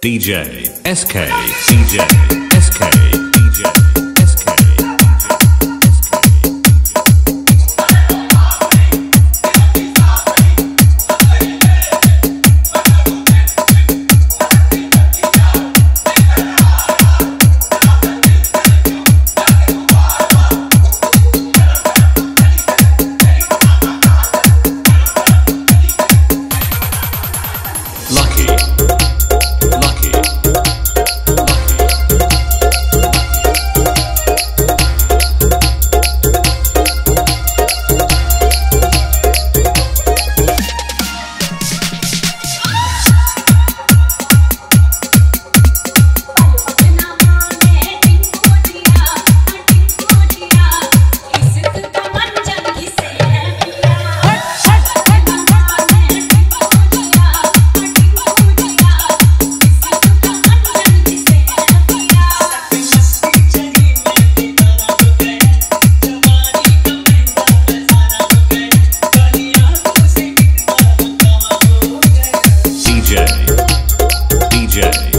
DJ SK DJ DJ.